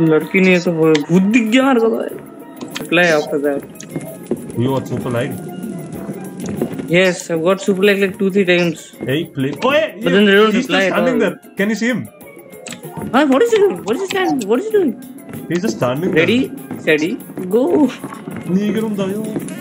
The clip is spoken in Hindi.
लड़की ने है सब खुद दिख गया हर जगह सप्लाई आपके like yes I got super like like two three times hey play ओए but then they don't supply can you see him ah what is he doing what is he standing? what is he doing? He's just standing ready steady. Go. There Nigger da yo